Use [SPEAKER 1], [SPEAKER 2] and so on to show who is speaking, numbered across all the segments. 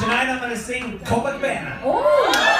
[SPEAKER 1] Tonight I'm going to sing Copacabana. Ooh.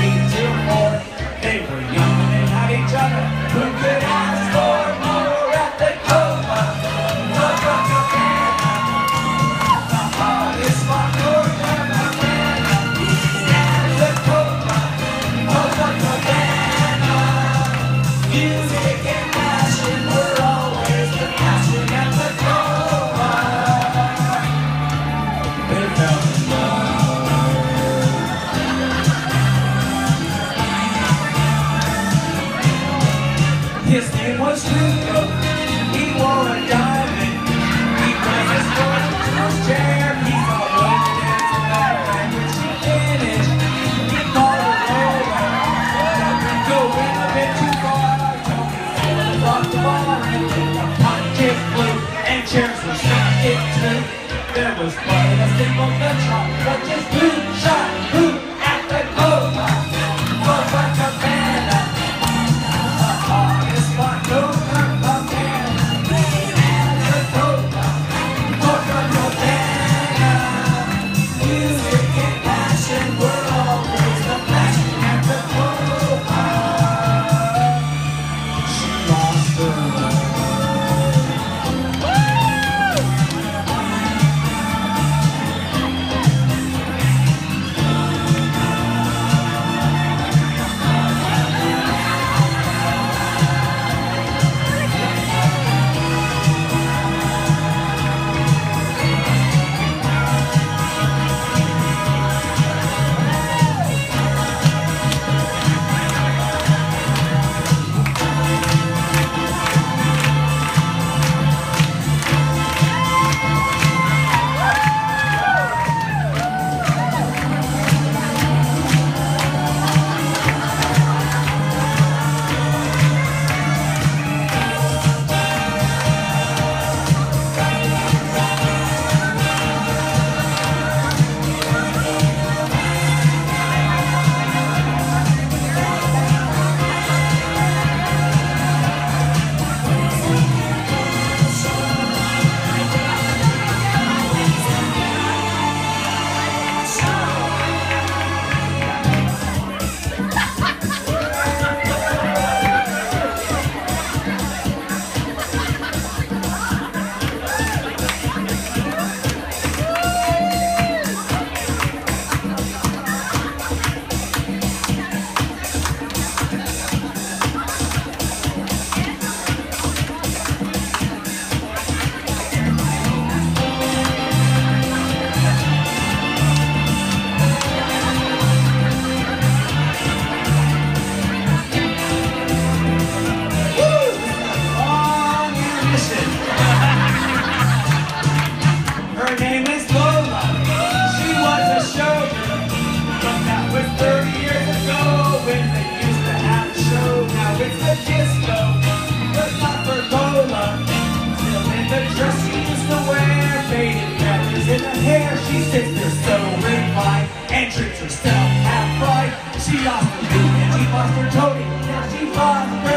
[SPEAKER 1] hair, she sits there stolen by and treats herself half right. She lost her and she lost her Tony, now she lost